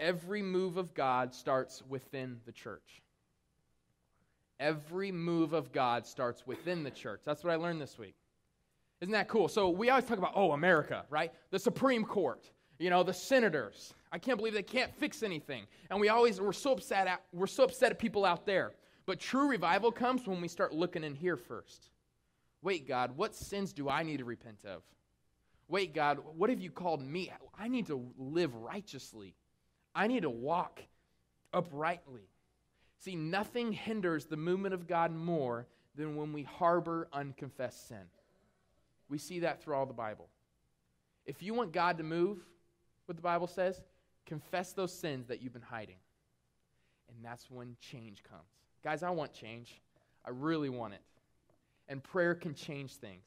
Every move of God starts within the church. Every move of God starts within the church. That's what I learned this week. Isn't that cool? So we always talk about, oh, America, right? The Supreme Court, you know, the senators. I can't believe they can't fix anything. And we always, we're so upset at, we're so upset at people out there. But true revival comes when we start looking in here first. Wait, God, what sins do I need to repent of? Wait, God, what have you called me? I need to live righteously. I need to walk uprightly. See, nothing hinders the movement of God more than when we harbor unconfessed sin. We see that through all the Bible. If you want God to move, what the Bible says, confess those sins that you've been hiding. And that's when change comes. Guys, I want change. I really want it. And prayer can change things.